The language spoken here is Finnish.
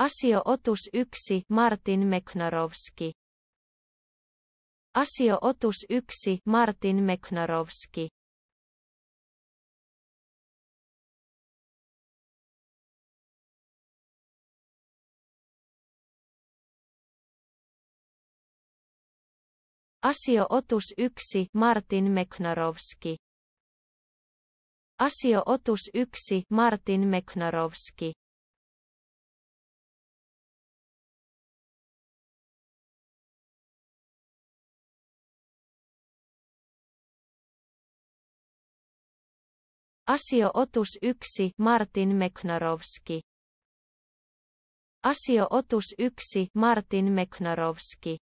Asio Otus 1 Martin Meknarovski Asio Otus 1 Martin Meknarovski Asio Otus 1 Martin Meknarovski Asio Otus 1 Martin Meknarovski Asio Otus 1 Martin Meknarovski Asio Otus 1 Martin Meknarovski